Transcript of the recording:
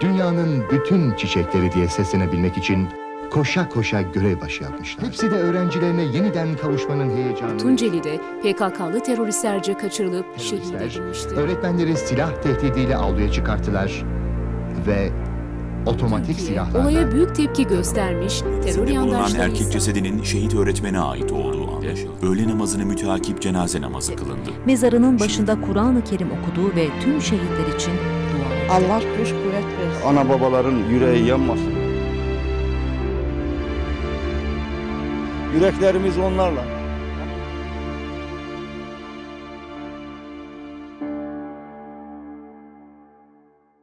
Dünyanın bütün çiçekleri diye seslenebilmek için koşa koşa görev başı yapmışlar. Hepsi de öğrencilerine yeniden kavuşmanın heyecanı. Tunceli'de PKK'lı teröristlerce kaçırılıp şehit edilmişti. Öğretmenleri silah tehdidiyle avluya çıkarttılar ve otomatik Türkiye, silahlarla... Olaya büyük tepki göstermiş terör yandaşları... erkek cesedinin şehit öğretmene ait olduğu anlaşıldı. Öğle namazını müteakip cenaze namazı kılındı. Mezarının başında Kur'an-ı Kerim okuduğu ve tüm şehitler için dua etti. Allah güç kuvvet versin. Ana babaların yüreği yanmasın. Yüreklerimiz onlarla.